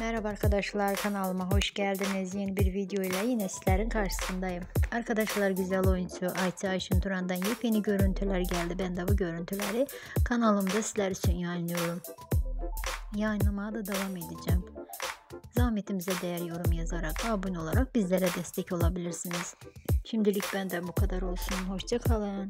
Merhaba arkadaşlar kanalıma hoş geldiniz. Yeni bir video ile yine sizlerin karşısındayım. Arkadaşlar güzel oyuncu Ayça Ayşin Turan'dan yepyeni görüntüler geldi. Ben de bu görüntüleri kanalımda sizler için yayınlıyorum. Yayınlamaya da devam edeceğim. Zahmetimize değer yorum yazarak abone olarak bizlere destek olabilirsiniz. Şimdilik benden bu kadar olsun. Hoşçakalın.